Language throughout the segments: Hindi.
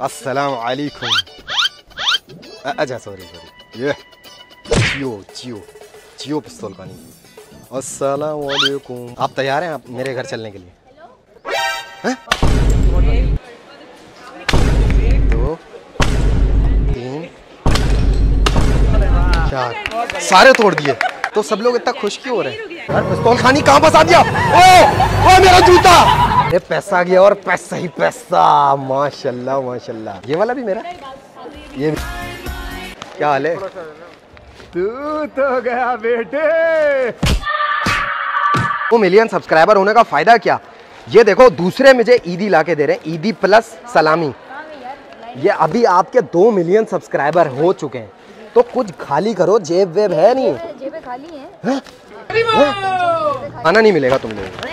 अस्सलाम वालेकुम अच्छा सॉरी सॉरी ये जियो जियो जियो पिस्तौल का नहीं अस्सलाम वालेकुम आप तैयार हैं आप मेरे घर चलने के लिए? दो तीन चार। सारे तोड़ दिए। तो सब लोग इतना खुश क्यों हो रहे हैं? यार पिस्तौल खानी कहाँ फंसा दिया? ओ ओ मेरा जूता। ये पैसा गया और पैसा ही पैसा। माशाल्लाह माशाल्लाह। ये वाला भी मेरा? ये भी। क्या हाल है? तू तो गया बेटे। वो मिलियन सब्सक्राइबर होने का फ़ायदा क्या? ये देखो दूसरे मुझे ईदी ला के दे रहे हैं। ईदी प्लस सलामी। ये अभी आपके दो मिलियन सब्सक्राइबर हो चुके हैं। तो कुछ खाली करो जेब वेब है नहीं। जेबें खाली हैं? खाना नहीं मिलेगा तुम लोगों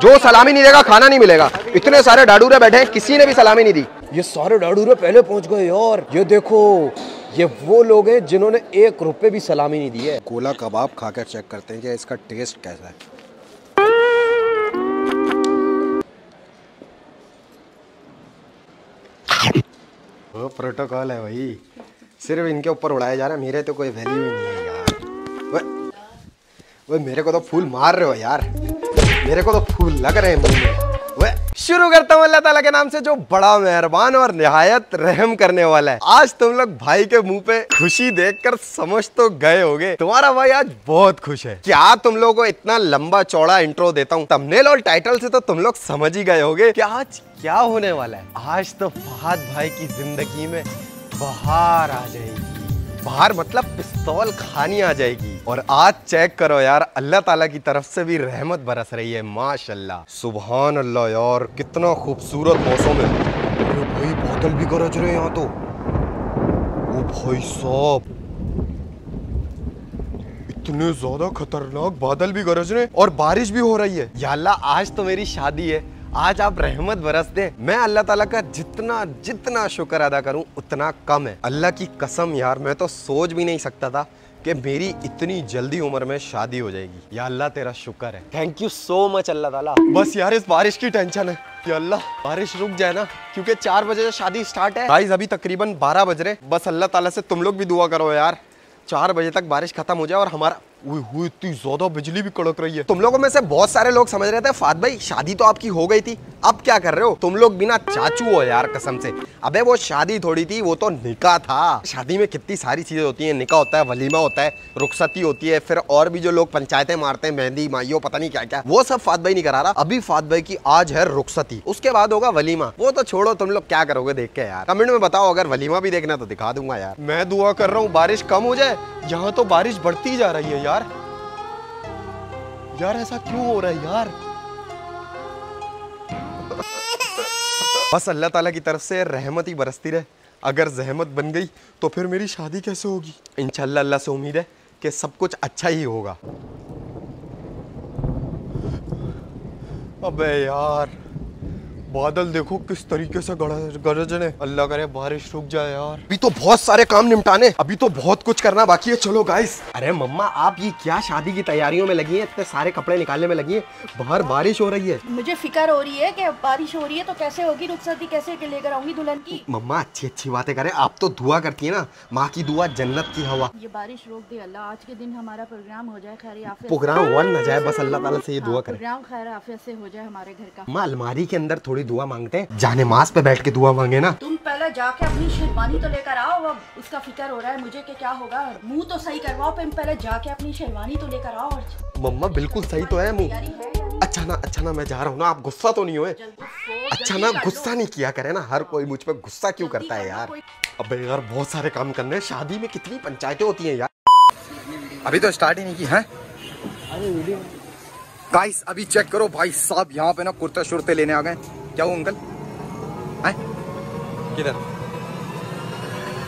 जो सलामी नहीं देगा खाना नहीं मिलेगा। इतने सारे डाडूरे बैठे हैं किसी ने भी सलामी नहीं दी। ये सारे डाडूरे पहले पहुँच गए यार। ये देखो ये वो लोग हैं जिन्होंने एक रुपए भी सलामी नहीं दी है। कोला कबाब खाकर चेक करते हैं कि इसका टेस्ट कैसा है। वो प्रोटोकॉल है भाई। सिर्फ़ इनके ऊपर उड़ाया जा रहा है मेरे तो कोई वैल्यू ही नहीं है यार। वो मेरे को तो फूल मार रहे हो यार। मेरे को तो फूल लग रहे हैं मुँह में। शुरू करता हूँ अल्लाह ताला के नाम से, जो बड़ा मेहरबान और निहायत रहम करने वाला है। आज तुम लोग भाई के मुँह पे खुशी देखकर समझ तो गए होगे। तुम्हारा भाई आज बहुत खुश है। क्या तुम लोगों को इतना लंबा चौड़ा इंट्रो देता हूँ? तमनेल और टाइटल से तो तुम लोग समझ ही गए होगे कि आज क्या होने वाला है। आज तो फहद भाई की ज़िंदगी में बाहर आ जाएगी। बाहर मतलब पिस्तौल खानी आ जाएगी। और आज चेक करो यार, अल्लाह ताला की तरफ़ से भी रहमत बरस रही है, माशाल्लाह। सुबहान अल्लाह यार, कितना खूबसूरत मौसम है। अरे भाई, बादल भी गरज रहे यहाँ तो। ओ भाई साहब, इतने ज़्यादा खतरनाक बादल भी गरज रहे और बारिश भी हो रही है। या आज तो मेरी शादी है। आज आप रहमत बरस दे। मैं अल्लाह ताला का जितना जितना शुक्र अदा करूँ उतना कम है। अल्लाह की कसम यार मैं तो सोच भी नहीं सकता था कि मेरी इतनी जल्दी उम्र में शादी हो जाएगी। या अल्लाह तेरा शुक्र है। Thank you so much Allah ताला। बस यार इस बारिश की टेंशन है कि अल्लाह बारिश रुक जाए ना क्योंकि चार बजे से शादी स्टार्ट है। गाइस अभी तकरीबन बारह बज रहे बस अल्लाह ताला से तुम लोग भी दुआ करो यार। चार बजे तक बारिश खत्म हो जाए और हमारा इतनी ज़्यादा बिजली भी कड़क रही है। तुम लोगों में से बहुत सारे लोग समझ रहे थे फात भाई, शादी तो आपकी हो गई थी। अब क्या कर रहे हो? तुम लोग बिना चाचू हो यार कसम से। अबे वो शादी थोड़ी थी, वो तो निकाह था। शादी में कितनी सारी चीज़ें होती हैं निकाह होता है, वलीमा होता है, रुखसती होती है, फिर और भी जो लोग पंचायतें मारते हैं, मेहंदी, माइयो, पता नहीं क्या क्या वो सब फात भाई नहीं करा रहा। अभी फात भाई की आज है रुखसती। उसके बाद होगा वलीमा। वो तो छोड़ो, तुम लोग क्या करोगे देख के यार। कमेंट में बताओ, अगर वलीमा भी देखना तो दिखा दूँगा यार। मैं दुआ कर रहा हूँ, बारिश कम हो जाए। यहाँ तो बारिश बढ़ती जा रही है यार। यार, ऐसा क्यों हो रहा है यार? बस अल्लाह ताला की तरफ़ से रहमत ही बरसती रहे। अगर जहमत बन गई तो फिर मेरी शादी कैसे होगी? इंशाल्लाह अल्लाह से उम्मीद है कि सब कुछ अच्छा ही होगा। अबे यार। बादल देखो किस तरीके से गरज रहे। अल्लाह करे बारिश रुक जाए यार। अभी तो बहुत सारे काम निपटाने अभी तो बहुत कुछ करना बाकी है। चलो गाइस अरे मम्मा आप ये क्या शादी की तैयारियों में लगी हैं? इतने सारे कपड़े निकालने में लगी हैं। बाहर बारिश हो रही है। मुझे फ़िक्र हो रही है कि बारिश हो रही है तो कैसे होगी रुखसती? कैसे लेकर आऊँगी दुल्हन की? मम्मा अच्छी अच्छी बातें करे। आप तो दुआ करती है ना। माँ की दुआ जन्नत की हवा। ये बारिश रोक दे अल्लाह। आज के दिन हमारा प्रोग्राम हो जाए खैर प्रोग्राम वन न जाए बस अल्लाह ताला से ये दुआ करे। प्रोग्राम खैर आफियत से हो जाए हमारे घर का। माँ अलमारी के अंदर थोड़ी दुआ मांगते हैं। जाने मास पे बैठ के दुआ मांगे ना। तुम पहले जाके अपनी शेरवानी तो लेकर आओ अब उसका फ़िक्र हो रहा है मुझे कि क्या होगा। मुँह तो सही करवाओ फिर पहले जाके अपनी शेरवानी तो लेकर आओ और मम्मा बिल्कुल सही तो है मुँह? अच्छा ना अच्छा ना मैं जा रहा हूँ ना आप गुस्सा तो नहीं हुए? अच्छा ना गुस्सा नहीं किया करे ना हर कोई मुझ पे गुस्सा क्यों करता है यार? अबे यार बहुत सारे काम करने हैं शादी में कितनी पंचायतें होती हैं यार। अभी तो स्टार्ट ही नहीं की है? गाइस अभी चेक करो भाई साहब यहाँ पे ना कुर्ते शुरते लेने आ गए। क्या हुआ अंकल? हैं? किधर?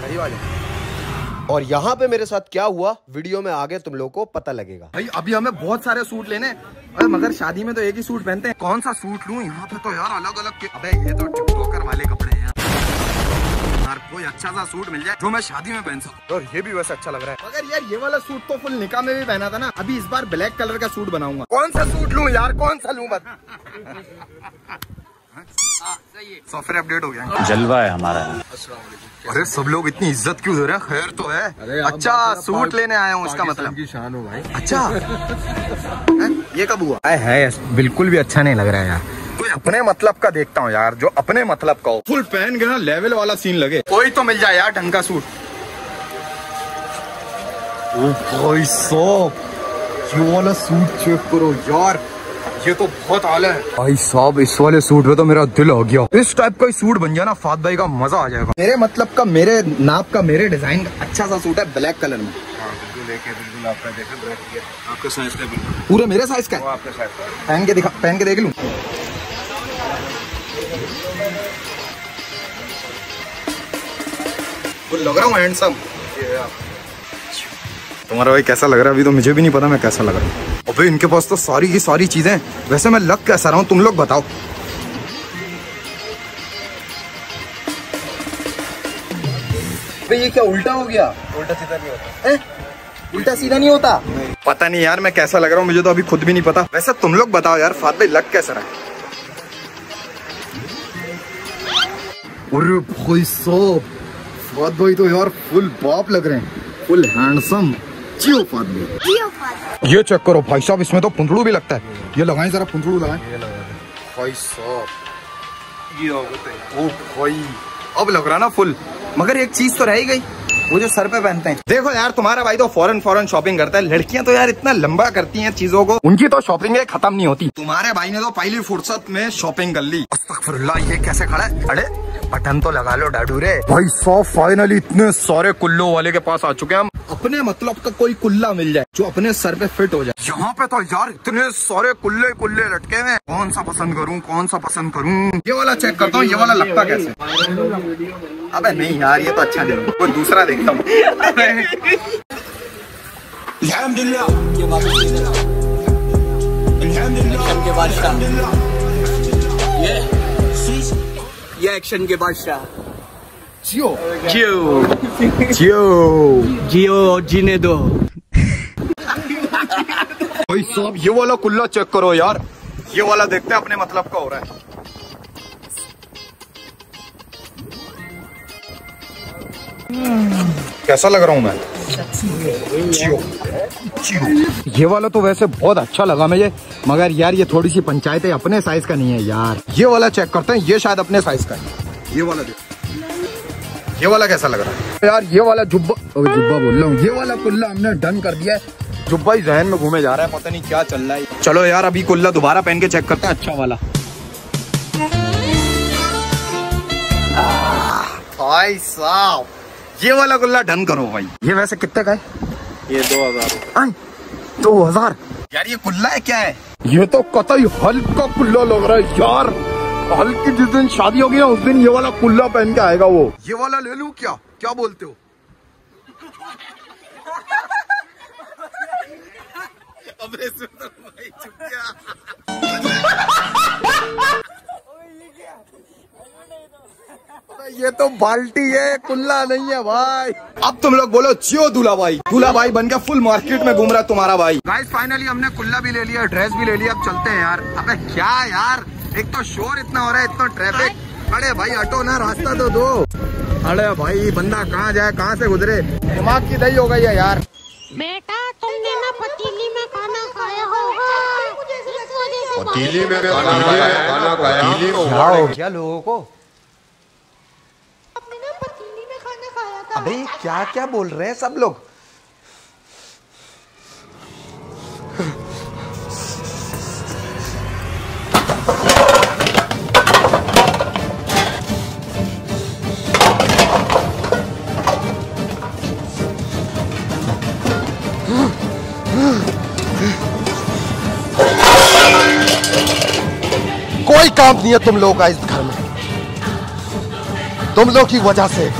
करीब आ जाओ और यहाँ पे मेरे साथ क्या हुआ वीडियो में आगे तुम लोग को पता लगेगा। भाई अभी हमें बहुत सारे सूट लेने हैं। अरे मगर शादी में तो एक ही सूट पहनते हैं। कौन सा सूट लूँ? यहाँ पे तो यार अलग अलग के अबे ये तो टिकटॉकर वाले कपड़े हैं यार। यार कोई अच्छा सा सूट मिल जाए जो मैं शादी में पहन सकूँ। और ये भी वैसे अच्छा लग रहा है। मगर यार ये वाला सूट तो फुल निकाह में भी पहना था ना। अभी इस बार ब्लैक कलर का सूट बनाऊँगा। कौन सा सूट लूँ यार? कौन सा लूँ बस? सॉफ्टवेयर अपडेट हो गया। जलवा है हमारा। अरे सब लोग इतनी इज़्ज़त क्यों दे रहे हैं? खैर तो है। अच्छा सूट लेने आया हूँ इसका मतलब। की शान हो भाई। अच्छा। ये कब हुआ? है, है बिल्कुल भी अच्छा नहीं लग रहा है यार। कोई अपने मतलब का देखता हूँ यार जो अपने मतलब का हो। फुल पहन के ना लेवल वाला सीन लगे। कोई तो मिल जाए यार ढंग का सूट। ओ भाई साहब ये वाला सूट चेक करो यार। ये तो बहुत आला है। भाई साहब इस वाले सूट में तो मेरा दिल हो गया। इस टाइप का सूट बन जाए ना फात भाई का मज़ा आ जाएगा। मेरे मतलब का मेरे नाप का मेरे डिज़ाइन का अच्छा सा सूट है ब्लैक कलर में। बिल्कुल आपका देखा आपका साइज़ का बिल्कुल। पूरा मेरे साइज़ का है? आपका साइज़ का पहन के दिखा पहन के देख लूँ? लग रहा हूँ हैंडसम तुम्हारा भाई कैसा लग रहा है? अभी तो मुझे भी नहीं पता मैं कैसा लग रहा हूँ। अबे इनके पास तो सारी की सारी चीज़ें हैं। वैसे मैं लग कैसा रहा हूँ? तुम लोग बताओ। ये क्या उल्टा हो गया? उल्टा सीधा नहीं होता। उल्टा सीधा नहीं होता? नहीं। पता नहीं यार मैं कैसा लग रहा हूँ मुझे तो अभी खुद भी नहीं पता। वैसे तुम लोग बताओ यार फात भाई लग कैसा रहा है? अरे भाई साहब फात भाई तो यार फुल बाप लग रहे हैं। फुल हैंडसम जियो फात भाई ये चेक करो भाई साहब इसमें तो पुंथड़ू भी लगता है। ये लगाएँ जरा पुंथड़ू लगाएँ। भाई साहब ये ओ भाई अब लग रहा ना फुल। मगर एक चीज़ तो रह गई वो जो सर पे पहनते हैं। देखो यार तुम्हारा भाई तो फॉरन फॉरन शॉपिंग करता है। लड़कियाँ तो यार इतना लंबा करती हैं चीज़ों को। उनकी तो शॉपिंग खत्म नहीं होती। तुम्हारे भाई ने तो पहली फुर्सत में शॉपिंग कर ली। ये कैसे खड़ा है? अरे बटन तो लगा लो डाडू रे भाई सौ फाइनली इतने सारे कुल्लो वाले के पास आ चुके हैं हम। अपने मतलब का कोई कुल्ला मिल जाए जो अपने सर पे फिट हो जाए। यहाँ पे तो यार इतने सारे कुल्ले कुल्ले लटके हुए हैं। कौन सा पसंद करूँ कौन सा पसंद करूँ? ये वाला चेक करता हूँ ये वाला लगता कैसे? अबे नहीं यार ये तो अच्छा नहीं कोई दूसरा देखता हूँ। के बादशाह ये एक्शन के बादशाह। जियो। जियो। जियो। जियो जीने दो। भाई साहब ये वाला कुल्ला चेक करो यार। ये वाला देखते हैं अपने मतलब का हो रहा है। कैसा लग रहा हूँ मैं? जियो। जियो। ये वाला तो वैसे बहुत अच्छा लगा मुझे। मगर यार ये थोड़ी सी पंचायत है अपने साइज़ का नहीं है यार। ये वाला चेक करते हैं ये शायद अपने साइज़ का है। ये वाला देखो। ये वाला कैसा लग रहा है? यार ये वाला जुब्बा जुब्बा बोल रहा हूँ। ये वाला कुल्ला हमने डन कर दिया है। जुब्बा ही जहन में घूमे जा रहा है पता नहीं क्या चल रहा है। चलो यार अभी कुल्ला दोबारा पहन के चेक करते हैं अच्छा वाला। भाई साहब ये वाला कुल्ला डन करो भाई। ये वैसे कितने का है? ये दो हज़ार। दो हज़ार। यार ये कुल्ला है क्या है? ये तो कतई हल्का कुल्ला लग रहा है यार। हल्की जिस दिन शादी होगी ना उस दिन ये वाला कुल्ला पहन के आएगा वो। ये वाला ले लू क्या? क्या बोलते हो? अबे सुनो भाई चुप गया अबे ये तो बाल्टी है कुल्ला नहीं है भाई। अब तुम लोग बोलो जियो दूल्हा भाई दूल्हा भाई बन गया फुल मार्केट में घूम रहा है तुम्हारा भाई। गाइस फाइनली हमने कुल्ला भी ले लिया ड्रेस भी ले लिया अब चलते हैं यार। अबे क्या यार? एक तो शोर इतना हो रहा है इतना ट्रैफ़िक अरे भाई ऑटो ना रास्ता तो दो। अरे भाई बंदा कहाँ जाए कहाँ से गुजरे? दिमाग की दही हो गई है यार। बेटा तुमने ना पतीली में खाना खाया होगा। इस वजह से पतीली में खाना खाया खाना खाया। क्या लोगों को आपने ना पतीली में खाना खाया था अबे क्या क्या बोल रहे हैं सब लोग? कोई काम नहीं है तुम लोगों का इस घर में। तुम लोग की वजह से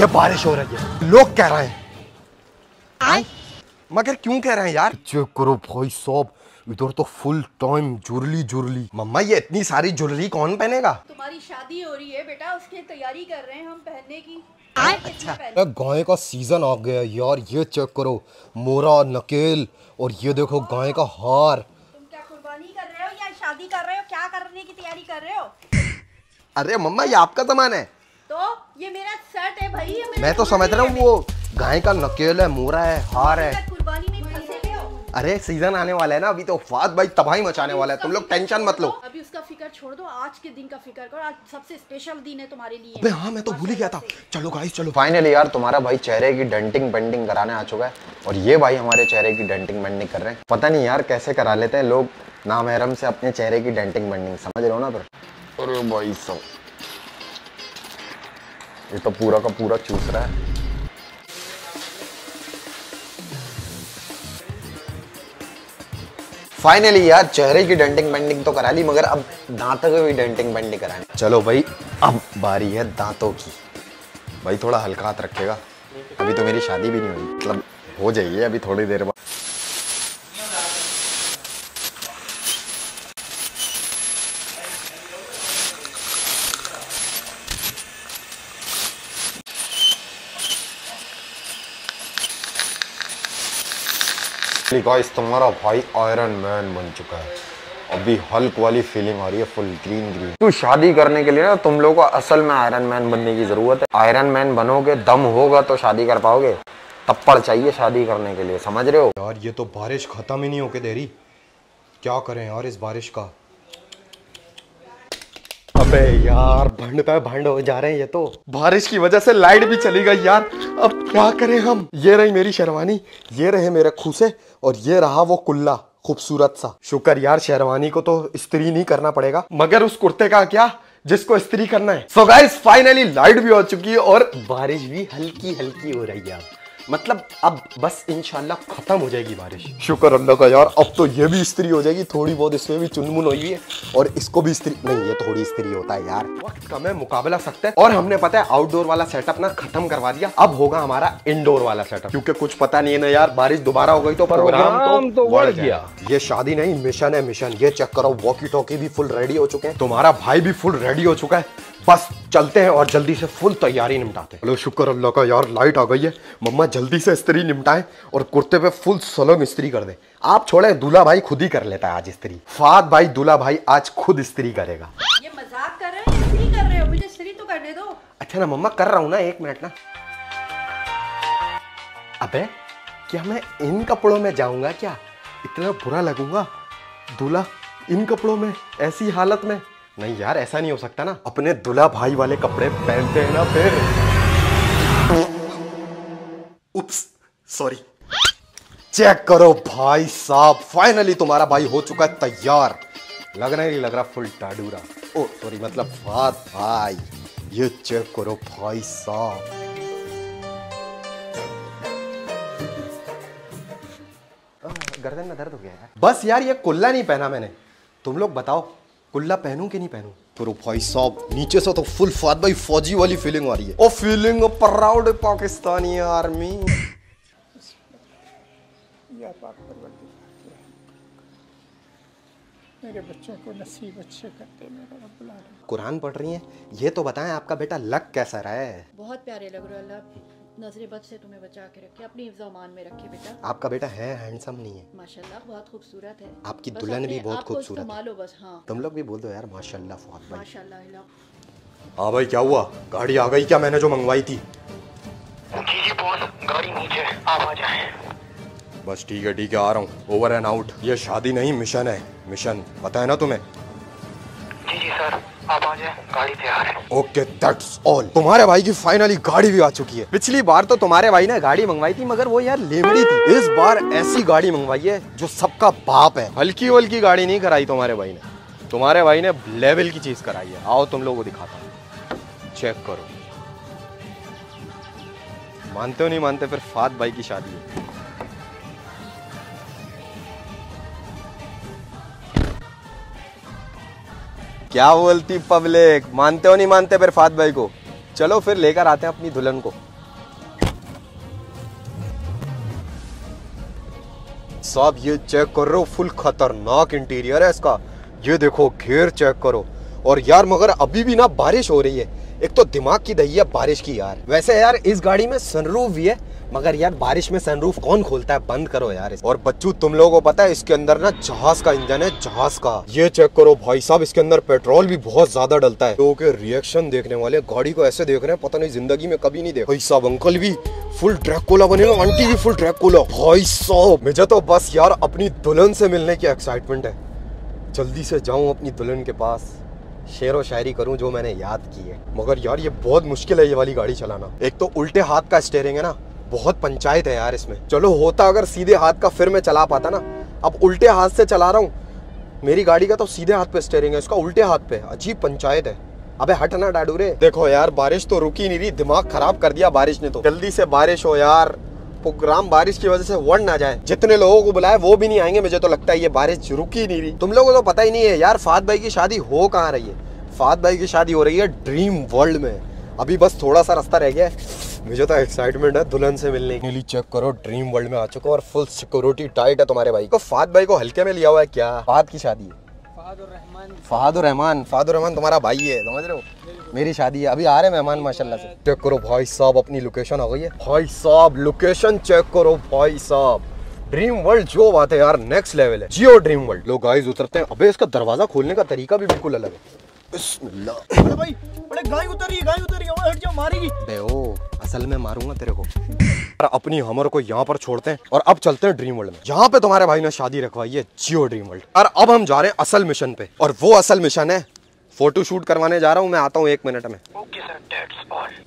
ये बारिश हो रही है। लोग कह रहे हैं। आए? मगर क्यों कह रहे हैं यार? चेक करो भाई साहब। इधर तो फुल टाइम जुरली जुरली। मम्मा ये इतनी सारी ज्वेलरी कौन पहनेगा? तुम्हारी शादी हो रही है बेटा उसकी तैयारी कर रहे हैं हम पहनने की। अच्छा। गाय का सीज़न आ गया यार ये चेक करो। मोरा नकेल और ये देखो गाय का हार। तुम क्या कुर्बानी कर रहे हो या शादी कर रहे हो? क्या करने की तैयारी कर रहे हो? अरे मम्मा ये आपका सामान है। तो ये मेरा सेट है भाई ये मेरा मैं तो समझ रहा हूँ वो गाय का नकेल है मोरा है हार है। कुर्बानी में फंसे हो। अरे सीज़न आने वाला है ना अभी तो फात भाई तबाही मचाने वाला है। तुम लोग टेंशन मत लो। अभी उसका फ़िक्र छोड़ दो आज के दिन का फ़िक्र करो आज सबसे स्पेशल दिन है तुम्हारे लिए। अबे हाँ मैं तो भूल ही गया था। चलो गाइस चलो। फाइनली यार तुम्हारा भाई चेहरे की डेंटिंग बेंडिंग कराने आ चुका है। और ये भाई हमारे चेहरे की डेंटिंग बेंडिंग कर रहे हैं। पता नहीं यार कैसे करा लेते हैं लोग नामहरम से अपने चेहरे की डेंटिंग बेंडिंग समझ रहे हो ना फिर? अरे भाई सब ये तो पूरा का पूरा चूस रहा है। फाइनली यार, चेहरे की डेंटिंग बेंडिंग तो करा ली, मगर अब दांतों की भी डेंटिंग बेंडिंग करानी चलो भाई, अब बारी है दांतों की। भाई थोड़ा हल्का हाथ रखेगा। अभी तो मेरी शादी भी नहीं हुई। मतलब हो जाइए, अभी थोड़ी देर बाद। गाइस तुम्हारा भाई आयरन मैन बन चुका है। अभी हल्क वाली फीलिंग आ रही है फुल ग्रीन ग्रीन तू शादी करने के लिए ना, तुम लोगों को असल में आयरन मैन बनने की ज़रूरत है। आयरन मैन बनोगे, दम होगा तो शादी कर पाओगे। तप्पड़ चाहिए शादी करने के लिए, समझ रहे हो? यार, ये तो बारिश खत्म ही नहीं होके दे रही। क्या करें यार इस बारिश का? अबे यार, भंड पे भंड हो जा रहे हैं ये तो। बारिश की वजह से लाइट भी चली गई यार। अब क्या करें हम? ये रही मेरी शेरवानी, ये रहे मेरे खूसे। और ये रहा वो कुल्ला, खूबसूरत सा। शुक्र यार, शेरवानी को तो स्त्री नहीं करना पड़ेगा। मगर उस कुर्ते का क्या? जिसको स्त्री करना है। सो गाइस फाइनली लाइट भी हो चुकी है और बारिश भी हल्की हल्की हो रही है मतलब अब बस इंशाल्लाह खत्म हो जाएगी बारिश। शुक्र अल्लाह का यार अब तो ये भी स्त्री हो जाएगी थोड़ी बहुत इसमें भी चुनमुन हुई है और इसको भी स्त्री नहीं ये थोड़ी स्त्री होता है यार। वक्त कम है मुकाबला सकते हैं। और हमने पता है आउटडोर वाला सेटअप ना खत्म करवा दिया। अब होगा हमारा इंडोर वाला सेटअप क्योंकि कुछ पता नहीं है ना यार बारिश दोबारा हो गई तो प्रोग्राम तो बढ़ गया। ये शादी नहीं मिशन है मिशन ये चेक करो वॉकी टॉकी भी फुल रेडी हो चुके हैं। तुम्हारा भाई भी फुल रेडी हो चुका है। बस चलते हैं और जल्दी से फुल तैयारी निपटाते हैं। हेलो शुक्र अल्लाह का यार लाइट आ गई है। मम्मा जल्दी से इस्त्री निपटाएँ और कुर्ते पे फुल सलंग इस्त्री कर दे। आप छोड़े दूल्हा भाई खुद ही कर लेता है आज स्त्री। फात भाई दूल्हा भाई आज खुद स्त्री करेगा। ये मज़ाक कर रहे हो? या इस्त्री कर रहे हो मुझे इस्त्री तो करने दो। अच्छा ना मम्मा कर रहा हूँ ना एक मिनट ना। अबे क्या मैं इन कपड़ों में जाऊँगा क्या? इतना बुरा लगूँगा? दूल्हा इन कपड़ों में ऐसी हालत में? नहीं यार ऐसा नहीं हो सकता ना। अपने दूल्हा भाई वाले कपड़े पहनते हैं ना फिर। उप्स सॉरी चेक करो भाई साहब फाइनली तुम्हारा भाई हो चुका है तैयार। लग रहा नहीं लग रहा फुल टाडूरा। ओ सॉरी मतलब फात भाई। ये चेक करो भाई साहब। गर्दन में दर्द हो गया है। बस यार ये कुल्ला नहीं पहना मैंने। तुम लोग बताओ कुल्ला पहनूं कि नहीं पहनूं? करो भाई साहब नीचे से तो फुल फात भाई फौजी वाली फीलिंग आ रही है। Oh feeling proud Pakistani army मेरे बच्चों को नसीब अच्छे करते मेरा रब्बुल आलमीन कुरान पढ़ रही हैं? ये तो बताएँ आपका बेटा लक कैसा रहा है? बहुत प्यारे लग रहे हो अल्लाह। नजरे बद से तुम्हें बचा के रखे अपनी में रखे बेटा। आपका बेटा है हैंडसम नहीं है। माशाल्लाह बहुत खूबसूरत है। आपकी दुल्हन भी बहुत खूबसूरत है। बस हाँ। तुम लोग भी बोल दो यार माशाल्लाह भाई। माशाल्लाह हाँ भाई क्या हुआ? गाड़ी आ गई क्या मैंने जो मंगवाई थी? जी जी बॉस गाड़ी नीचे आप आ जाएँ। बस ठीक है ठीक है आ रहा हूँ। ओवर एंड आउट ये शादी नहीं मिशन है। मिशन पता है ना तुम्हें? जी जी सर ओके दैट्स ऑल तुम्हारे भाई की फाइनली गाड़ी भी आ चुकी है। पिछली बार तो तुम्हारे भाई ने गाड़ी मंगवाई थी, मगर वो यार लेमड़ी थी। इस बार ऐसी गाड़ी मंगवाई है जो सबका बाप है। हल्की वल्की गाड़ी नहीं कराई तुम्हारे भाई ने। तुम्हारे भाई ने लेवल की चीज़ कराई है। आओ, तुम लोगों को दिखाता हूँ। चेक करो। मानते हो नहीं मानते, फिर फात भाई की शादी है। क्या बोलती पब्लिक? मानते हो, नहीं मानते? फिर फात भाई को। चलो फिर लेकर आते हैं अपनी दुल्हन को। सब ये चेक कर रहे हो फुल खतरनाक इंटीरियर है इसका। ये देखो, घेर चेक करो। और यार, मगर अभी भी ना बारिश हो रही है। एक तो दिमाग की दही है बारिश की यार। वैसे यार, इस गाड़ी में सनरूफ भी है, मगर यार बारिश में सनरूफ कौन खोलता है? बंद करो यार और बच्चू, तुम लोगों को पता है, इसके अंदर ना जहाज़ का इंजन है, जहाज़ का। ये चेक करो भाई साहब, इसके अंदर पेट्रोल भी बहुत ज़्यादा डलता है। लोगों के रिएक्शन देखने वाले, गाड़ी को ऐसे देख रहे हैं, पता नहीं ज़िंदगी में कभी नहीं देख। भाई साहब अंकल भी फुल ड्रैकोला बनेगा आंटी भी फुल ड्रैकोला भाई साहब, मुझे तो बस यार अपनी दुल्हन से मिलने की एक्साइटमेंट है। जल्दी से जाऊँ अपनी दुल्हन के पास। शेर व शायरी करूँ जो मैंने याद की है। मगर यार, ये बहुत मुश्किल है ये वाली गाड़ी चलाना। एक तो उल्टे हाथ का स्टेयरिंग है ना, बहुत पंचायत है यार इसमें। चलो, होता अगर सीधे हाथ का, फिर मैं चला पाता ना। अब उल्टे हाथ से चला रहा हूँ, मेरी गाड़ी का तो सीधे हाथ पे स्टेयरिंग है, इसका उल्टे हाथ पे। अजीब पंचायत है। अबे हट ना, डाडू रे। देखो यार, बारिश तो रुकी नहीं रही, दिमाग खराब कर दिया बारिश ने तो। जल्दी से बारिश हो यार। प्रोग्राम बारिश की वजह से वन ना जाए। जितने लोगों को बुलाए वो भी नहीं आएँगे। मुझे तो लगता है ये बारिश रुकी नहीं रही। तुम लोगों को तो पता ही नहीं है यार, फात भाई की शादी हो कहाँ रही है? फात भाई की शादी हो रही है ड्रीम वर्ल्ड में। अभी बस थोड़ा सा रास्ता रह गया मुझे तो एक्साइटमेंट है दुल्हन से मिलने के लिए। चेक करो, ड्रीम वर्ल्ड में आ चुका और फुल सिक्योरिटी टाइट है तुम्हारे भाई को। फात भाई को हल्के में लिया हुआ है क्या? फात की शादी है। फहाद रहमान फहाद रहमान तुम्हारा भाई है समझ रहे हो? मेरी शादी है अभी आ रहे हैं मेहमान माशाल्लाह से। चेक करो भाई साहब अपनी लोकेशन आ गई है। भाई साहब लोकेशन चेक करो भाई साहब। ड्रीम वर्ल्ड जो बात है यार नेक्स्ट लेवल है। जियो ड्रीम वर्ल्ड लोग गाइस उतरते हैं। अबे इसका दरवाज़ा खोलने का तरीका भी बिल्कुल अलग है। अरे भाई अरे गाय उतरी गाय उतरी ओए हट जाओ मारेगी। बे ओ असल में मारूँगा तेरे को। और अपनी हमर को यहाँ पर छोड़ते हैं और अब चलते हैं ड्रीम वर्ल्ड में। यहाँ पे तुम्हारे भाई ने शादी रखवाई है जियो ड्रीम वर्ल्ड और अब हम जा रहे हैं असल मिशन पे। और वो असल मिशन है फ़ोटो शूट करवाने जा रहा हूँ मैं आता हूँ एक मिनट में। ओके सर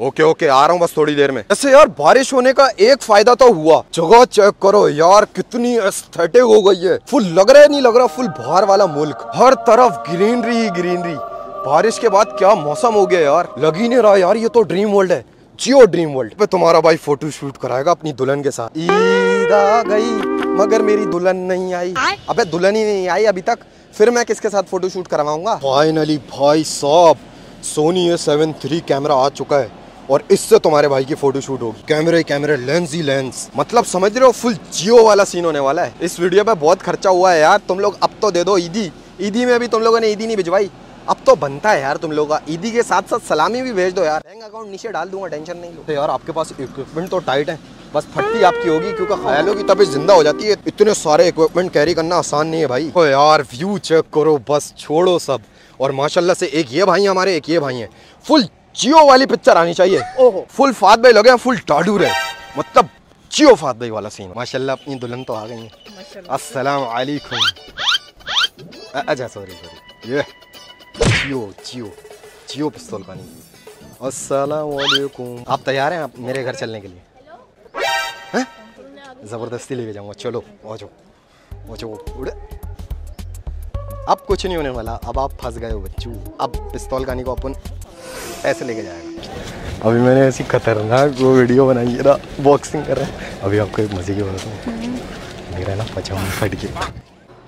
ओके ओके आ रहा हूँ बस थोड़ी देर में। ऐसे यार बारिश होने का एक फ़ायदा तो हुआ। जगह चेक करो यार कितनी एस्थेटिक हो गई है। फुल लग रहा है नहीं लग रहा फुल बाहर वाला मुल्क। हर तरफ़ ग्रीनरी ही ग्रीनरी बारिश के बाद क्या मौसम हो गया यार? लग ही नहीं रहा यार ये तो ड्रीम वर्ल्ड है। जियो ड्रीम वर्ल्ड पे तुम्हारा भाई फ़ोटो शूट कराएगा अपनी दुल्हन के साथ। ईद आ गई मगर मेरी दुल्हन नहीं आई। अबे दुल्हन ही नहीं आई अभी तक। फिर मैं किसके साथ फ़ोटो शूट करवाऊँगा? फाइनली भाई साहब Sony A seven three camera आ चुका है और इससे तुम्हारे भाई की फ़ोटो शूट होगी। कैमरे कैमरे लेंस ही लेंस मतलब समझ रहे हो फुल जियो वाला सीन होने वाला है। इस वीडियो पे बहुत खर्चा हुआ है यार। तुम लोग अब तो दे दो ईदी। ईदी में भी तुम लोगों ने ईदी नहीं भिजवाई। अब तो बनता है यार तुम लोग का। ईदी के साथ साथ सलामी भी भेज दो यार। बैंक अकाउंट नीचे डाल दूँगा टेंशन नहीं लो। तो यार आपके पास इक्विपमेंट तो टाइट है। बस फटती आपकी होगी क्योंकि ख्यालों की तबीयत ज़िंदा हो जाती है। इतने सारे इक्विपमेंट कैरी करना आसान नहीं है भाई। ओ यार व्यू चेक करो बस छोड़ो सब। और माशाल्लाह से एक ये भाई हमारे एक ये भाई हैं। फुल जियो वाली पिक्चर आनी चाहिए। ओहो। फुल फात भाई लगे फुल टाडू रहे मतलब जियो फात भाई वाला सीन माशाल्लाह अपनी दुल्हन तो आ गई है। अस्सलाम वालेकुम। अच्छा सॉरी सॉरी ये जियो जियो जियो पिस्तौल पानी। वालेकुम। आप तैयार हैं आप मेरे घर चलने के लिए? ज़बरदस्ती लेके जाऊँगा। चलो, आ जाओ। आ जाओ, उड़े। अब कुछ नहीं होने वाला। अब आप फंस गए हो, बच्चू। अब पिस्तौल खानी को अपन ऐसे लेके जाएगा। अभी मैंने ऐसी खतरनाक वो वीडियो बनाई है ना बॉक्सिंग कर रहा है। अभी आपको एक मज़े की बात मेरा ना पजामा फट गया।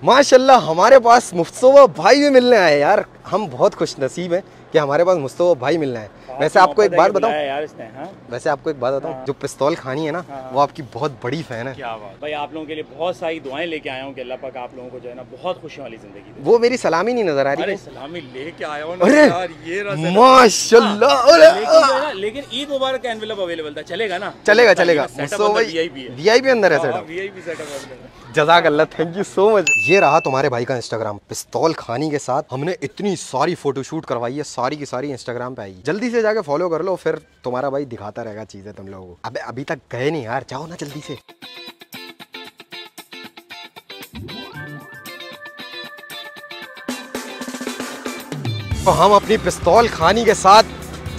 माशाल्लाह, हमारे पास मुफ्तवा भाई भी मिलने आए यार। हम बहुत खुश नसीब हैं कि हमारे पास मुस्तफ़ा भाई मिलना आए। वैसे आपको एक बात बताऊँ? यार इसने हाँ? वैसे आपको एक बात बताऊँ? जो पिस्तौल खानी है ना वो आपकी बहुत बड़ी फ़ैन है। क्या बात। भाई आप लोगों के लिए बहुत सारी दुआएँ लेके आया हूँ कि अल्लाह पाक आप लोगों को जो है ना बहुत खुशियों वाली ज़िंदगी दे। वो मेरी सलामी नहीं नज़र आ रही। अरे सलामी लेके आया हूँ यार ये रहा माशाल्लाह अरे लेकिन जो है लेकिन ईद मुबारक का एनवेलप अवेलेबल था। चलेगा ना? चलेगा चलेगा। भाई वीआईपी अंदर है सेटअप वीआईपी सेटअप है। जजाक अल्लाह थैंक यू सो मच ये रहा तुम्हारे भाई का इंस्टाग्राम पिस्तौल खानी के साथ हमने इतनी सारी फ़ोटो शूट करवाई है सारी की सारी इंस्टाग्राम पे आई जल्दी से जाके फॉलो कर लो, फिर तुम्हारा भाई दिखाता रहेगा चीज़ें तुम लोगों को। अबे अभी तक गए नहीं यार, जाओ ना जल्दी से। तो हम अपनी पिस्तौल खानी के साथ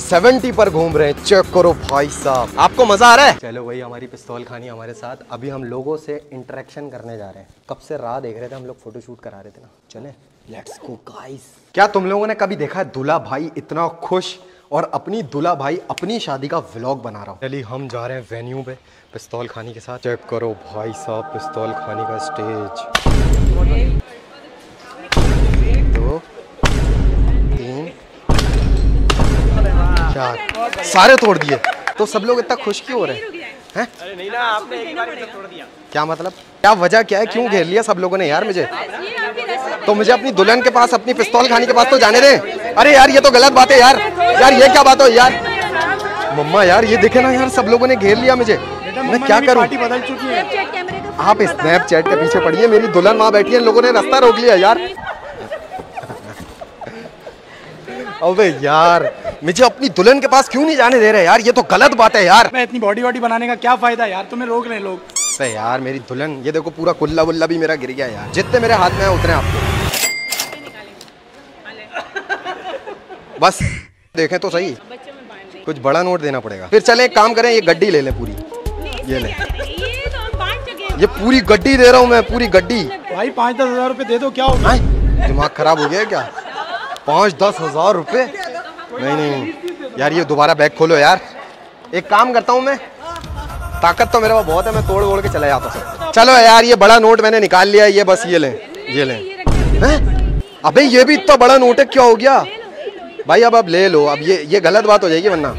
70 पर घूम रहे हैं। चेक करो भाई साहब, आपको मज़ा आ रहा है? चलो भाई, हमारी पिस्तौल खानी हमारे साथ। अभी हम लोगों से इंटरेक्शन करने जा रहे हैं। कब से राह देख रहे थे हम लोग फ़ोटो शूट करा रहे थे ना। चले। लेट्स गो गाइस क्या तुम लोगों ने कभी देखा है दूल्हा भाई इतना खुश? और अपनी दूल्हा भाई अपनी शादी का व्लॉग बना रहा हूँ। चलिए हम जा रहे हैं वेन्यू पे पिस्तौल खानी के साथ। चेक करो भाई साहब पिस्तौल खानी का स्टेज दो तीन चार। सारे तोड़ दिए। तो सब लोग इतना खुश क्यों हो रहे हैं? हैं? अरे नहीं ना आपने एक बार तोड़ दिया। क्या मतलब? क्या वजह क्या है? क्यों घेर लिया सब लोगों ने यार मुझे? तो मुझे अपनी दुल्हन के पास अपनी पिस्तौल खाने के पास तो जाने दे। अरे यार ये तो गलत बात है यार। यार ये क्या बात हो यार? मम्मा यार ये देखे ना यार सब लोगों ने घेर लिया मुझे। मैं क्या करूँ? बदल चुकी है। आप स्नैपचैट के पीछे पड़ी है मेरी दुल्हन वहाँ बैठी है लोगों ने रास्ता रोक लिया यार। अबे यार मुझे अपनी दुल्हन के पास क्यों नहीं जाने दे रहे यार? ये तो गलत बात है यार। मैं इतनी बॉडी वॉडी बनाने का क्या फ़ायदा यार? तुम्हें रोक रहे लोग। यार मेरी दुल्हन ये देखो पूरा कुल्ला वुल्ला भी मेरा गिर गया यार। जितने मेरे हाथ में है उतने आपको। बस। देखें तो सही। कुछ बड़ा नोट देना पड़ेगा। फिर चले एक काम करें ये गड्डी ले लें पूरी। ये ले। ये पूरी गड्डी दे रहा हूँ मैं पूरी गड्डी। भाई पाँच दस हज़ार रुपए दे दो क्या होगा दिमाग खराब हो गया क्या? पाँच दस हज़ार रुपए नहीं नहीं यार ये दोबारा बैग खोलो यार। एक काम करता हूँ मैं। ताकत तो मेरे पास बहुत है मैं तोड़ ओड़ के चला जाता हूँ। चलो यार ये बड़ा नोट मैंने निकाल लिया ये बस ये लें ये लें। हैं? अबे ये भी इतना बड़ा नोट है क्या हो गया? भाई अब अब ले लो। अब ये ये गलत बात हो जाएगी वरना।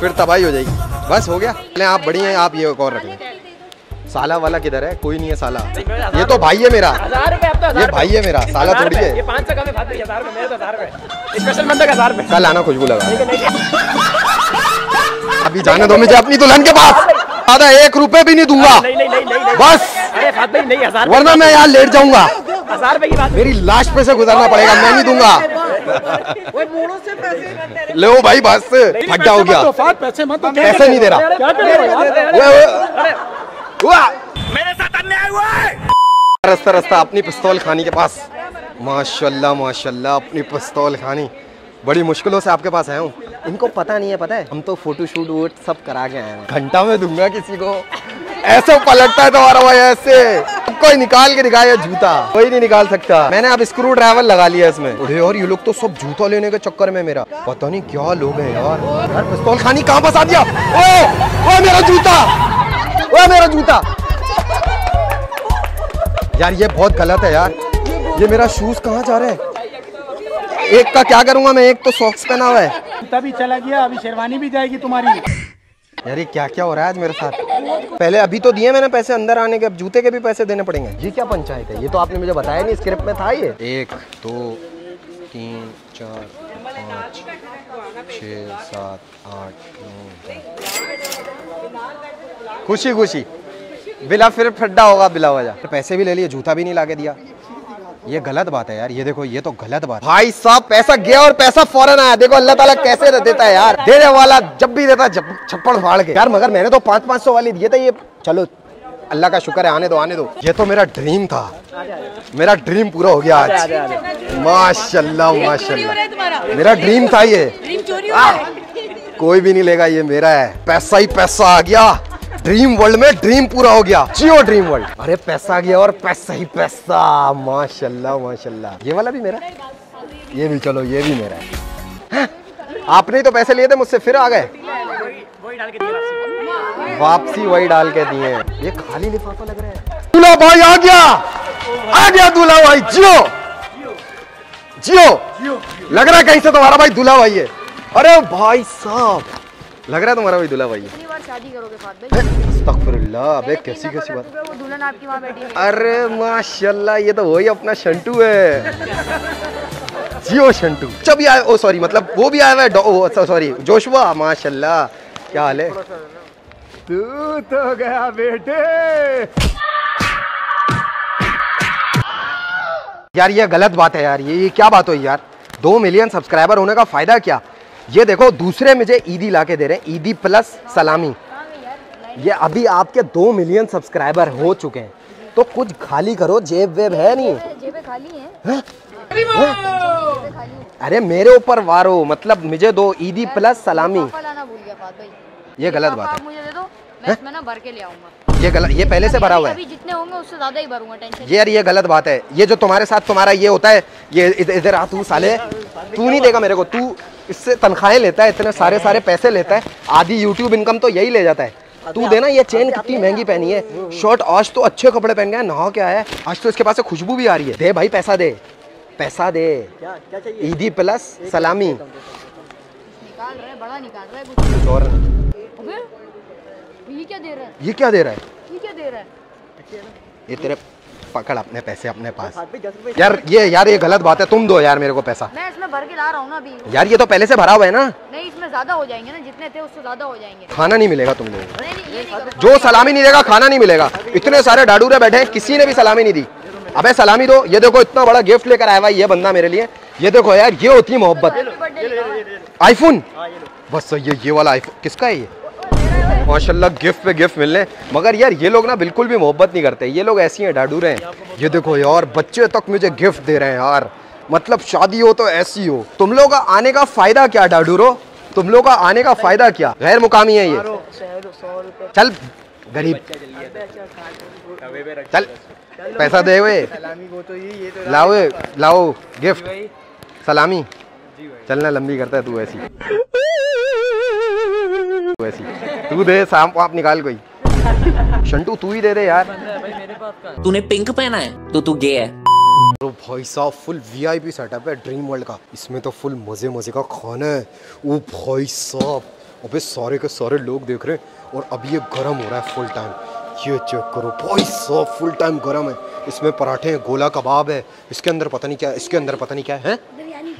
फिर तबाही हो जाएगी। बस हो गया। ले आप बड़ी हैं आप ये एक और रख लें। साला वाला किधर है? कोई नहीं है साला। ये तो भाई है मेरा। तो ये भाई है मेरा। साला थोड़ी है। है नहीं, तो कल आना खुशबू लगा। अभी जाने दो मुझे अपनी दुल्हन के पास। आधा एक रुपए भी नहीं दूँगा। नहीं नहीं नहीं नहीं नहीं। बस। नहीं। वरना मैं यहाँ लेट जाऊँगा। मेरी लास्ट पे से गुजरना पड़ेगा मैं नहीं दूँगा। ले भाई बस। फड्डा हो गया तो पैसे मत दो। पैसे नहीं दे रहा। क्या कर रहे हो यार? ओए, ओए। हुआ। रास्ता रास्ता अपनी पिस्तौल खानी के पास। माशाल्लाह माशाल्लाह अपनी पिस्तौल खानी। बड़ी मुश्किलों से आपके पास आया हूँ। इनको पता नहीं है पता है। हम तो फ़ोटो शूट वूट सब करा के आए हैं। घंटा में दूँगा किसी को। ऐसे पलटता है तुम्हारा भाई ऐसे। कोई निकाल के दिखाया जूता। कोई नहीं निकाल सकता। मैंने अब स्क्रू ड्राइवर लगा लिया इसमें। अरे और ये लोग तो सब जूता लेने के चक्कर में मेरा। पता नहीं क्या लोग हैं यार। यार पिस्तौल खानी कहाँ फंसा दिया? ओ, ओ मेरा जूता। ओ मेरा जूता। यार ये बहुत गलत है यार। ये मेरा शूज़ कहाँ जा रहे हैं? एक का क्या करूँगा मैं? एक तो सॉक्स पहना हुआ है। तभी चला गया अभी शेरवानी भी जाएगी तुम्हारी। यार ये क्या क्या हो रहा है आज मेरे साथ? पहले अभी तो दिए मैंने पैसे अंदर आने के अब जूते के भी पैसे देने पड़ेंगे। ये क्या पंचायत है? ये तो आपने मुझे बताया नहीं स्क्रिप्ट में था ये। एक दो तीन चार पाँच छः सात आठ नौ खुशी खुशी। बिला फिर फड्डा होगा बिला वजह पैसे भी ले लिए जूता भी नहीं ला के दिया। ये गलत बात है यार ये देखो ये तो गलत बात भाई साहब पैसा गया और पैसा फ़ौरन आया। देखो अल्लाह ताला कैसे देता है यार। देने वाला जब भी देता छप्पड़ फाड़ के। यार मगर मैंने तो पाँच पाँच सौ वाली दिए थे ये चलो अल्लाह का शुक्र है आने दो आने दो। ये तो मेरा ड्रीम था। मेरा ड्रीम पूरा हो गया आज। माशाल्लाह माशाल्लाह। मेरा ड्रीम था ये। कोई भी नहीं लेगा ये मेरा है। पैसा ही पैसा आ गया। ड्रीम वर्ल्ड में ड्रीम पूरा हो गया। Jio dream world. अरे पैसा गया और पैसा ही पैसा। माशाल्लाह माशाल्लाह। ये वाला भी मेरा? ये भी, चलो, ये भी मेरा है। आपने तो पैसे लिए थे, मुझसे फिर आ गए? वापसी वही डाल के दिए ये खाली लिफाफा लग रहा है। दूल्हा भाई आ गया। आ गया दूल्हा भाई। जियो। जियो। लग रहा है कहीं से तुम्हारा भाई दूल्हा भाई है। अरे भाई साहब, लग रहा है तुम्हारा भाई दूल्हा भाई है। शादी करोगे भाई कैसी कैसी बात वो दुल्हन आपकी वहाँ बैठी है। अरे माशाल्लाह ये तो वही अपना शंटू है। जियो शंटू। जब आया ओ सॉरी मतलब वो भी आया हुआ है डॉ- सॉरी जोशुआ माशाल्लाह क्या हाल है? तू तो गया बेटे। यार ये गलत बात है यार ये ये क्या बात हुई यार? दो मिलियन सब्सक्राइबर होने का फ़ायदा क्या? ये देखो दूसरे मुझे ईदी ला के दे रहे हैं ईदी प्लस सलामी। ये अभी आपके दो मिलियन सब्सक्राइबर हो चुके हैं। तो कुछ खाली करो जेब वेब है नहीं। जेबें खाली हैं। हैं? अरे मेरे ऊपर वारो मतलब मुझे दो ईदी प्लस सलामी। ये गलत बात है। मुझे दे दो मैं इसमें ना भर के ले आऊँगा। ये गलत ये पहले से भरा हुआ है। अभी जितने होंगे उससे ज़्यादा ही भरूँगा टेंशन ये यार ये गलत बात है। ये जो तुम्हारे साथ तुम्हारा ये होता है ये इधर आ तू साले। तू नहीं देगा मेरे को तू इससे तनख्वाहें लेता है इतने सारे सारे पैसे लेता है। आधी यूट्यूब इनकम तो यही ले जाता है। तू देना ये चेन कितनी महँगी पहनी है। शर्ट आज तो अच्छे कपड़े पहन गया नहा क्या है आज तो इसके पास से खुशबू भी आ रही है। दे भाई पैसा दे। पैसा दे। ईदी प्लस सलामी। निकाल रहे हैं, बड़ा निकाल रहे हैं कुछ। और ये क्या क्या दे रहा है? ये क्या दे रहा है? ये क्या दे रहा है? ये तेरे पकड़ अपने पैसे अपने पास यार ये यार ये गलत बात है तुम दो यार मेरे को पैसा। मैं इसमें भर के ला रहा हूँ ना अभी। यार ये तो पहले से भरा हुआ है ना। नहीं इसमें ज़्यादा हो जाएँगे ना जितने थे उससे ज़्यादा हो जाएँगे। खाना नहीं मिलेगा तुम लोगों जो सलामी नहीं देगा खाना नहीं मिलेगा। इतने सारे डाडूरे बैठे हैं किसी ने भी सलामी नहीं दी। अबे सलामी दो। ये देखो इतना बड़ा गिफ्ट लेकर आया हुआ ये बंदा मेरे लिए। ये देखो यार ये होती है मोहब्बत। आईफोन बस ये ये वाला आईफोन किसका है ये? माशाल्लाह गिफ्ट पे गिफ्ट मिलने। मगर यार, ये लोग ना बिल्कुल भी मोहब्बत नहीं करते। ये लोग ऐसी हैं डाडूरे हैं। ये देखो यार, बच्चे तक मुझे गिफ्ट दे रहे हैं यार। मतलब शादी हो तो ऐसी हो। तुम लोग का आने का फ़ायदा क्या डाडूरो तुम लोग का आने का फ़ायदा क्या? गैर मुकामी है ये। चल, गरीब। चल, पैसा दे वे। लाओ लाओ, गिफ्ट। सलामी। चलना लंबी करता है तू ऐसी। ऐसी। तू दे सांप वाप निकाल कोई। शंटू तू ही दे दे यार। तूने पिंक पहना है तो तू गे है। तो भाई साहब फुल वीआईपी सेटअप है ड्रीम वर्ल्ड का। इसमें तो फुल मज़े मज़े का खाना है। ओ भाई साहब अबे सारे के सारे लोग देख रहे हैं और अभी ये गर्म हो रहा है फुल टाइम ये चेक करो भाई साहब फुल टाइम गर्म है। इसमें पराठे हैं गोला कबाब है। इसके अंदर पता नहीं क्या है इसके अंदर पता नहीं क्या है?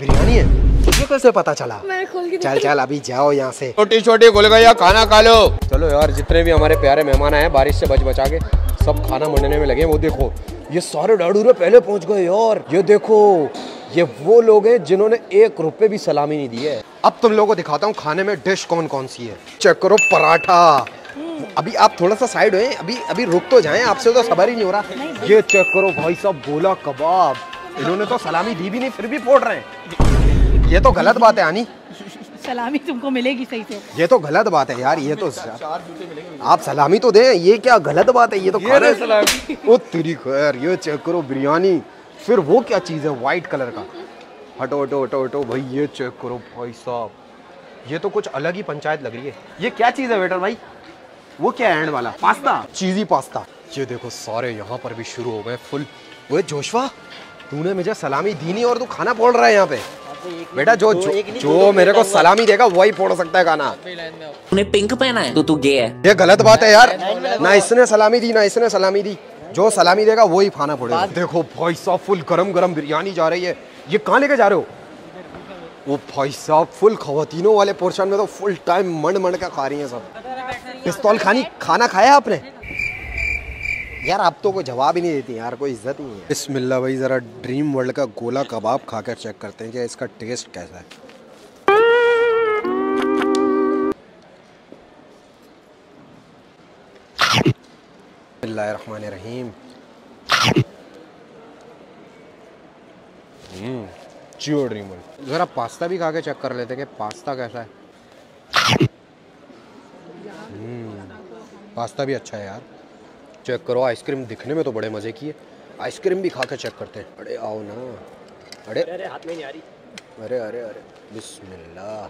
बिरयानी है? तुझे कैसे पता चला। चल चल अभी जाओ यहाँ से। छोटी छोटी गोल गया खाना खा लो। चलो यार जितने भी हमारे प्यारे मेहमान आए बारिश से बच बचा के सब खाना मंडने में लगे वो देखो ये सारे डाडूरे पहले पहुँच गए यार। ये देखो ये वो लोग हैं जिन्होंने एक रुपए भी सलामी नहीं दी है। अब तुम लोगों को दिखाता हूँ खाने में डिश कौन कौन सी है। चेक करो पराठा। अभी आप थोड़ा सा साइड हुए अभी अभी रुक तो जाएँ आपसे तो सबर ही नहीं हो रहा। ये चेक करो भाई साहब गोला कबाब। इन्होंने तो सलामी दी भी नहीं फिर भी फोड़ रहे हैं। ये तो गलत बात है आनी। सलामी तुमको मिलेगी सही से। ये तो गलत बात है यार ये तो आप सलामी तो दें ये क्या गलत बात है ये तो खाना सलामी। ओ तेरी खैर ये चेक करो बिरयानी फिर वो क्या चीज़ है वाइट कलर का? हटो हटो हटो हटो भाई ये चेक करो भाई साहब। ये तो कुछ अलग ही पंचायत लग रही है। ये क्या चीज़ है वेटर भाई? वो क्या है एंड वाला? पास्ता? Cheesy pasta. ये देखो सारे यहाँ पर भी शुरू हो गए फुल वो जोशवा तूने मुझे सलामी दी नहीं और तू खाना बोल रहा है यहाँ पे। बेटा जो जो, जो मेरे को सलामी देगा वही फोड़ सकता है खाना तूने पिंक पहना है? तो तू गे है। ये गलत बात है यार। ना इसने सलामी दी ना इसने सलामी दी। जो सलामी देगा वही खाना पड़ेगा देखो भाई साहब फुल गरम गरम बिरयानी जा रही है। ये कहाँ लेके जा रहे हो? वो भाई साहब फुल खवतीनों वाले पोर्शन में तो फुल टाइम मंड मंड का खा रही हैं सब। पिस्तौल खानी खाना खाया आपने? यार आप तो कोई जवाब ही नहीं देती यार कोई इज़्ज़त नहीं है। बिस्मिल्लाह भाई ज़रा ड्रीम वर्ल्ड का गोला कबाब खाकर चेक करते हैं कि इसका टेस्ट कैसा है। Rahim Jio dream world. ज़रा पास्ता भी खा के चेक कर लेते हैं कि पास्ता कैसा है। हम्म, पास्ता भी अच्छा है यार। चेक करो आइसक्रीम दिखने में तो बड़े मज़े की है आइसक्रीम भी खा के चेक करते हैं अरे आओ ना अरे अरे हाथ में नहीं आ रही अरे अरे अरे बिस्मिल्लाह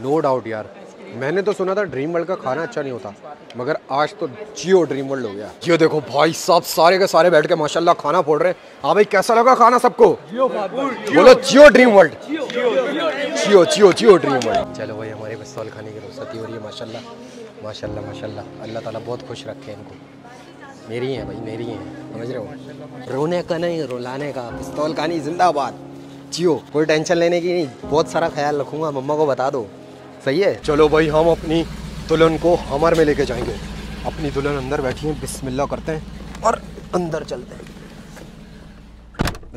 नो डाउट यार मैंने तो सुना था ड्रीम वर्ल्ड का खाना अच्छा नहीं होता मगर आज तो जियो ड्रीम वर्ल्ड हो गया ये देखो भाई साहब सारे के सारे बैठ के माशाल्लाह खाना फोड़ रहे हैं हाँ भाई कैसा लगा खाना सबको बोलो Jio dream world Jio Jio Jio dream world चलो भाई हमारे पिस्तौल खाने की रुखसती हो रही है माशाल्लाह माशाल्लाह माशाल्लाह। अल्लाह ताला बहुत खुश रखे इनको। मेरी हैं भाई, मेरी हैं। समझ रहे हो? रोने का नहीं, रुलाने का, पिस्तौल खानी, जिंदाबाद। जियो, कोई टेंशन लेने की नहीं। बहुत सारा ख्याल रखूँगा, मम्मा को बता दो। सही है? चलो भाई, हम अपनी दुल्हन को हमर में लेके जाएँगे। अपनी दुल्हन अंदर बैठी है, बिस्मिल्लाह करते हैं और अंदर चलते हैं।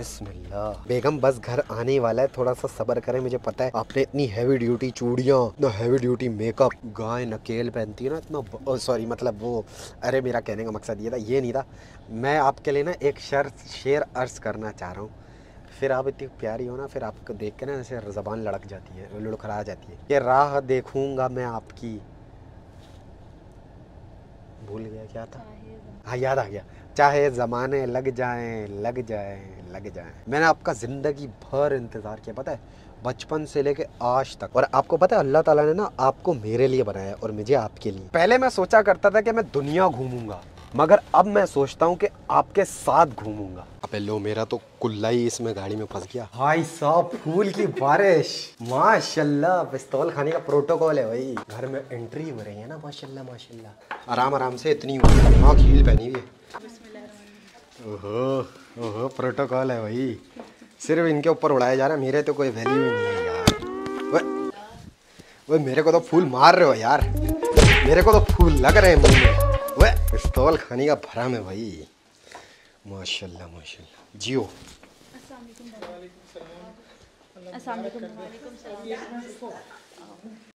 बिस्मिल्लाह। बेगम, बस घर आने वाला है थोड़ा सा सबर करें, मुझे पता है आपने इतनी हैवी ड्यूटी चूड़ियाँ, इतना हैवी ड्यूटी मेकअप गाय, नकेल पहनती है ना, इतना सॉरी मतलब वो, अरे, मेरा कहने का मकसद ये था, ये नहीं था। मैं आपके लिए ना एक शर्त शेर अर्ज़ करना चाह रहा हूँ। फिर आप इतनी प्यारी हो ना, फिर आपको देख के ना ऐसे जबान लड़क जाती है, लुड़खड़ा जाती है। ये राह देखूँगा मैं आपकी। भूल गया, क्या था? हाँ याद आ गया। चाहे ज़माने लग जाएँ लग जाएँ लग जाएँ। मैंने आपका ज़िंदगी भर इंतज़ार किया, पता है? बचपन से लेके आज तक। और आपको पता है, अल्लाह ताला ने ना आपको मेरे लिए बनाया और मुझे आपके लिए। पहले मैं सोचा करता था कि मैं दुनिया घूमूँगा। मगर अब मैं सोचता हूँ कि आपके साथ घूमूँगा। अबे लो मेरा तो कुल्ला ही इसमें गाड़ी में फंस गया। भाई साहब फूल की बारिश। माशाल्लाह पिस्तौल खाने का प्रोटोकॉल है भाई। घर में एंट्री हो रही है ना माशाल्लाह माशाल्लाह। आराम आराम से इतनी हील पहनी हुई है। ओहो ओहो प्रोटोकॉल है भाई। सिर्फ़ इनके ऊपर उड़ाया जा रहा है मेरे तो कोई वैल्यू ही नहीं है यार। वे, वे मेरे को तो फूल मार रहे हो यार। मेरे को तो फूल लग रहे हैं मुँह में। पिस्तौल खाने का भरम है भाई। माशाल्लाह माशाल्लाह। जियो। अस्सलाम वालेकुम